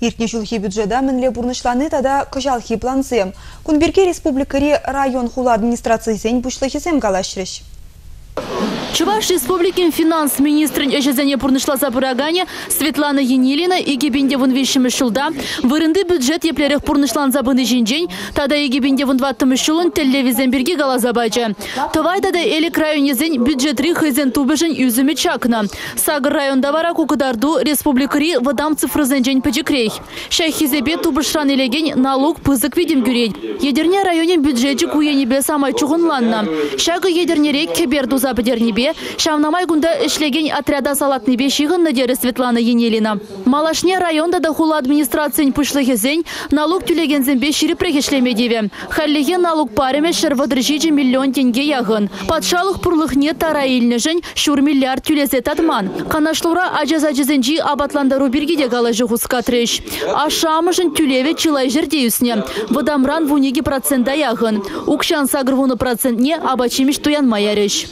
Иртне жылхи бюджета мінле бұрнышланы тада кыжалхи планзем. Кунберге республикари район хула администрациясен бұшлыхисем галашрыш. Чуваш республикин финанс министрін әжезене пұрнышласа пырагане Светлана Енилина егебенде вон вещімі шылда вырынды бюджет еплеріх пұрнышлан забыны жинжен, тада егебенде вон ваттымы шылын телевизен берге галаза бачы. Тывай тада элек районезен бюджетри хызен тубышын юзімі чакна. Сагыр районда вара кукыдарду республикари вадам цифрызен жен пөчекрей. Шайхизебе тубышран елеген налог пызык видим гюрей. Едерне районе бюджетчі куенебе самай чуғынланна. Шагы едернерек кебер дуза шамнамай гунда ішлеген отряда салатнебе шиғынны дері Светлана Енелина. Малашне районда да хула администрациян пушлыхезен налог түлегензенбе ширипрек ішлемедеве. Халлеге налог пареме шырвадрыжичі миллион тенге яғын. Патшалық пұрлықне тара илнежін шур миллиард түлезе татман. Канашлура ажаз-ажызенжи абатландару бергеде галажы хускатрыш. Ашамышын түлеве чылай жердеюсне. Вадамран вуниги процента яғын. Укшан сагрвуны процентне абачимиш туян маярыш.